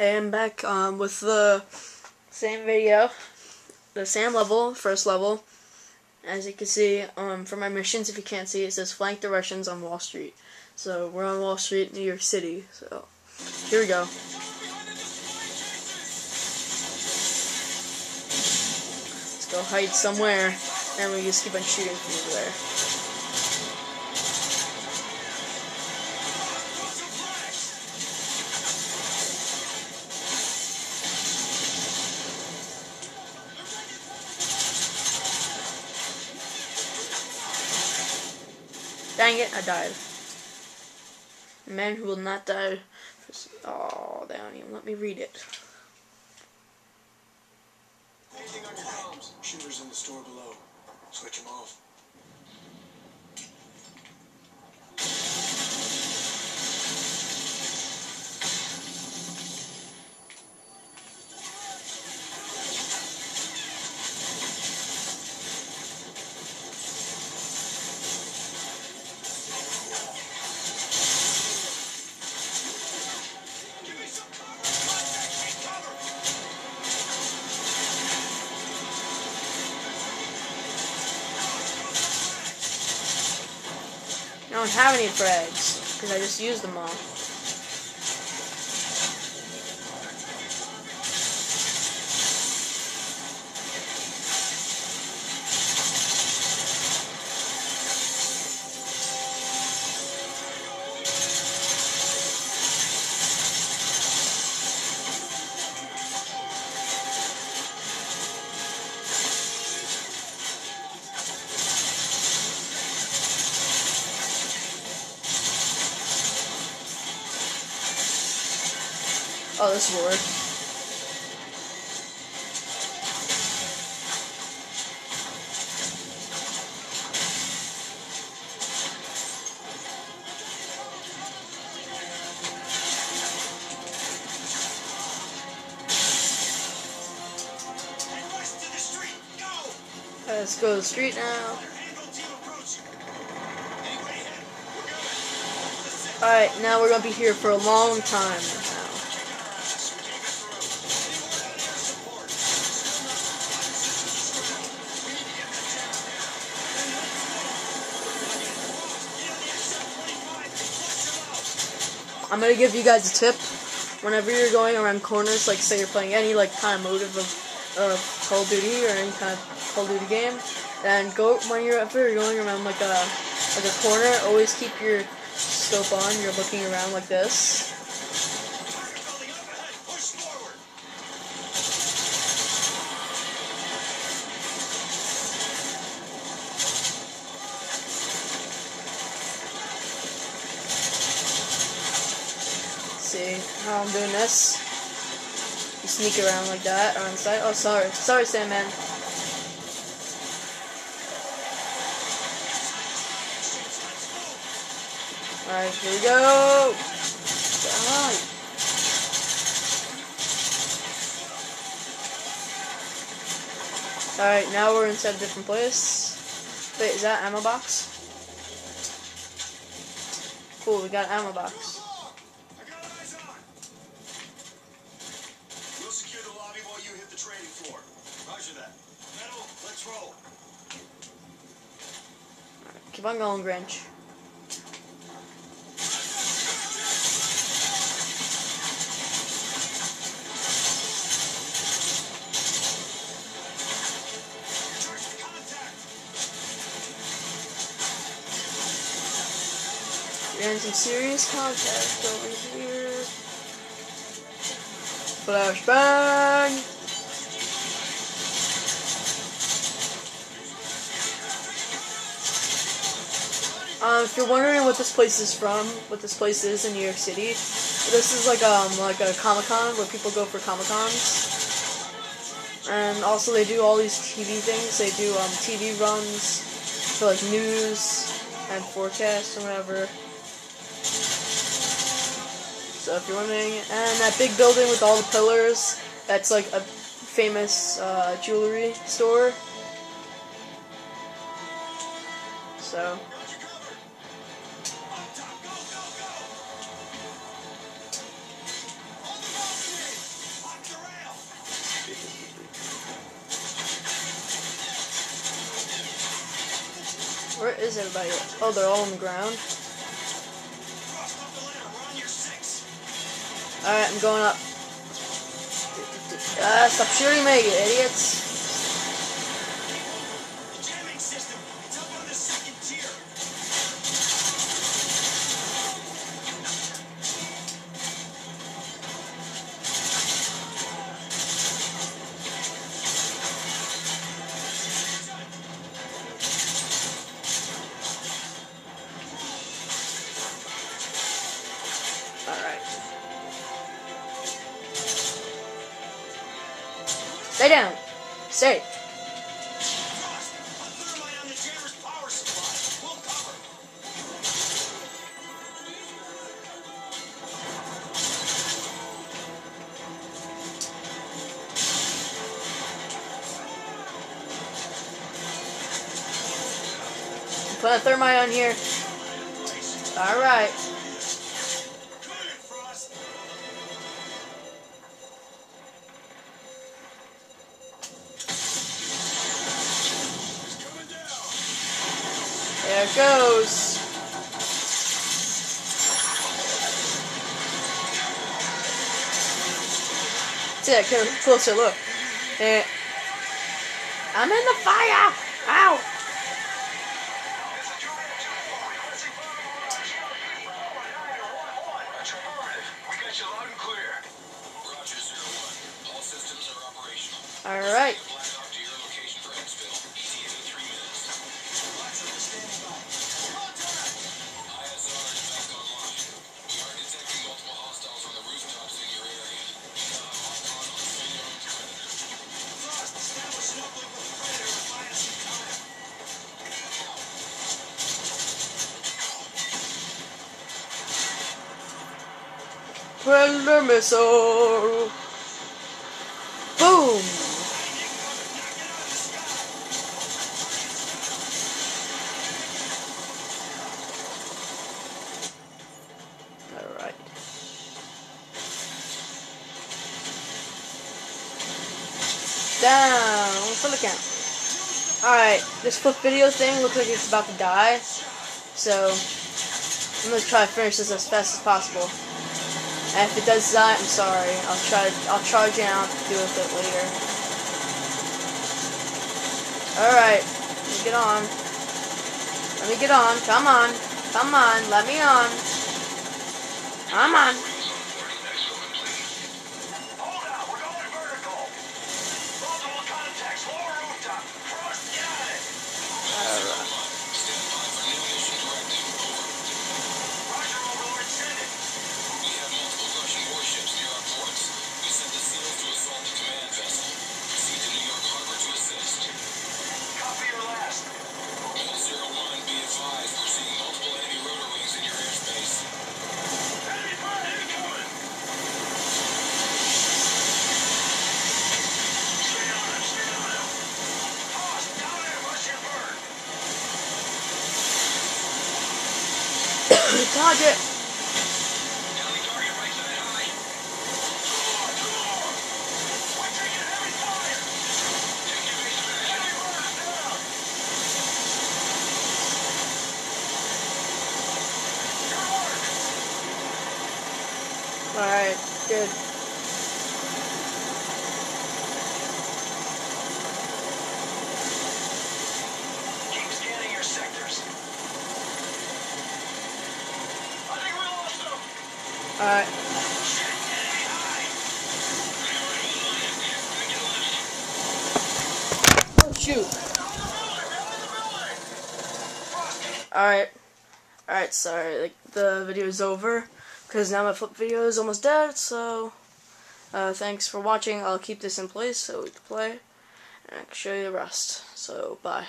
Hey, I'm back um, with the same video, the same level, first level. As you can see, um, for my missions, if you can't see, it says flank the Russians on Wall Street. So we're on Wall Street, New York City. So here we go. Let's go hide somewhere, and we just keep on shooting from over there. Dang it, I died. A man who will not die. Oh, they don't even let me read it. Shooters in the store below. Switch them off. Have any frags, because I just used them all. Oh, this will work. Let's go to the street now. Alright, now we're gonna be here for a long time I'm gonna give you guys a tip. Whenever you're going around corners, like say you're playing any like kind of motive of uh, Call of Duty or any kind of Call of Duty game, and go when you're if you're going around like a like a corner, always keep your scope on. You're looking around like this. I'm doing this? You sneak around like that on side. Oh, sorry, sorry, Sandman. Alright, here we go. Come on. Alright, now we're inside a different place. Wait, is that ammo box? Cool, we got ammo box. I got eyes on. We'll secure the lobby while you hit the trading floor. Roger that. Metal, let's. Keep on going, Grinch. We're getting some serious contact over here. Flashbang! Um, if you're wondering what this place is from, what this place is in New York City, this is like um like a Comic Con where people go for Comic Cons. And also they do all these TV things. They do um TV runs for like news and forecasts and whatever. So if you're wondering, and that big building with all the pillars, that's like a famous uh, jewelry store. So is everybody? Oh, they're all on the ground. Alright, I'm going up. Ah, stop shooting me, you idiots. Alright. Stay down. Stay. Put a thermite on here. Alright. There it goes. Get a closer look. Eh. I'm in the fire! Ow! Predator missile! Boom! Alright. Down! Full account. Alright, this flip video thing looks like it's about to die. So, I'm gonna try to finish this as fast as possible. And if it does die, I'm sorry. I'll try. I'll charge it out to deal with it later. All right, let me get on. Let me get on. Come on. Come on. Let me on. Come on. Roger. All right. Shit, enemy high. Oh shoot. Frost, All right. All right. Sorry. Like the video is over because now my flip video is almost dead. So, uh, thanks for watching. I'll keep this in place so we can play, and I can show you the rest. So, bye.